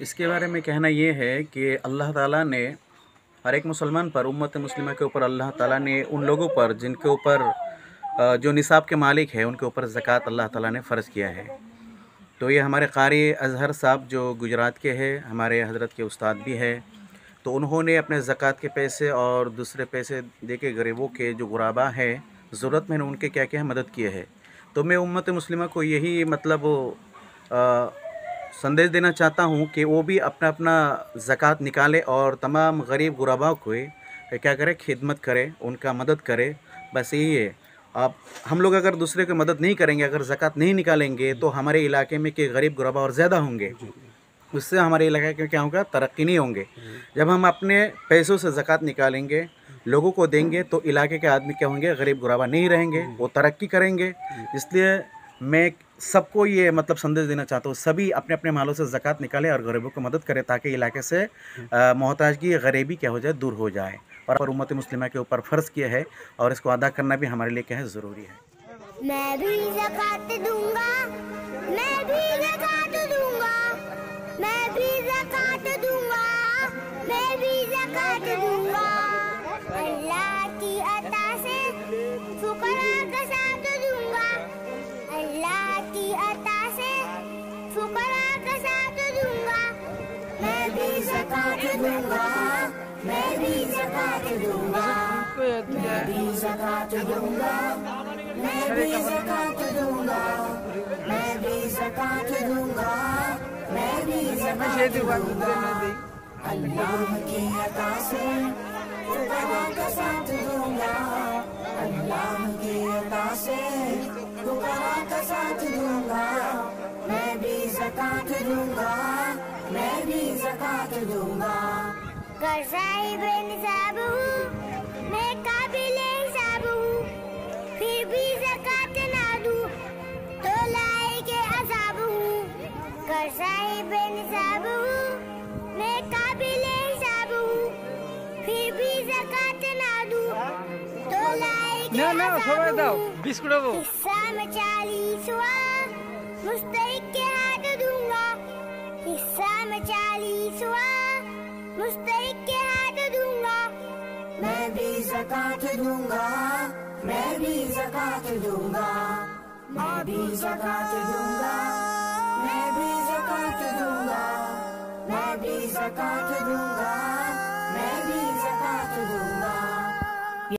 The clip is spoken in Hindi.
इसके बारे में कहना ये है कि अल्लाह ताला ने हर एक मुसलमान पर उम्मत मुस्लिमा के ऊपर अल्लाह ताला ने उन लोगों पर जिनके ऊपर जो निसाब के मालिक है उनके ऊपर ज़क़़त अल्लाह ताला ने फ़र्ज़ किया है। तो ये हमारे कारी अजहर साहब जो गुजरात के हैं हमारे हज़रत के उस्ताद भी है तो उन्होंने अपने ज़क़़त के पैसे और दूसरे पैसे दे के गरीबों के जो गुराबा है ज़रूरत में उनके क्या क्या मदद किए है। तो मैं उम्मत मुस्लिमा को यही मतलब आ, संदेश देना चाहता हूँ कि वो भी अपना अपना ज़क़़त निकाले और तमाम गरीब गुरबा को क्या करें खिदमत करें उनका मदद करें। बस यही है। आप हम लोग अगर दूसरे की मदद नहीं करेंगे अगर ज़क़़त नहीं निकालेंगे तो हमारे इलाके में के गरीब गुरबा और ज़्यादा होंगे। उससे हमारे इलाके के क्या होगा तरक्की नहीं होंगे। जब हम अपने पैसों से ज़क़़त निकालेंगे लोगों को देंगे तो इलाके के आदमी क्या होंगे गरीब गुराबा नहीं रहेंगे वो तरक्की करेंगे। इसलिए मैं सबको ये मतलब संदेश देना चाहता हूँ सभी अपने अपने मालों से ज़क़़त निकालें और गरीबों को मदद करें ताकि इलाके से मोहताज की गरीबी क्या हो जाए दूर हो जाए। और उम्मत मुस्लिमा के ऊपर फ़र्ज़ किया है और इसको अदा करना भी हमारे लिए क्या है ज़रूरी है। मैं भी जक़ात दूँगा मैं भी जक़ात दूँगा मैं भी जक़ात दूँगा मैं भी जक़ात दूँगा। मैं भी दूँगा मैं भी ज़कात दूँगा दूँगा मैं भी ज़कात दूँगा मैं भी ज़कात दूँगा अल्लाह की अता से का साथ दूँगा अल्लाह की अता से खुदा का साथ दूँगा मैं भी ज़कात दूँगा। ज़कात दूँगा कर साहिब निसाब हूँ मैं काबिल हिसाब हूँ। फिर भी जक़ात ना दूँ तो लाए के अजाब हूँ। कर साहिब हूँ मैं काबिल हिसाब हूँ। फिर भी जक़ात ना दूँ तो लाए के ना ना अजाब हूँ। हिस्सा में चालीस हुआ मुस्तैक के हाथ हिस्सा में चालीसवा मुस्तैक के हाथ दूँगा। मैं भी जक़ात दूँगा, मैं भी जक़ात दूँगा। मैं भी जक़ात दूँगा, मैं भी जक़ात दूँगा। मैं भी जक़ात दूँगा।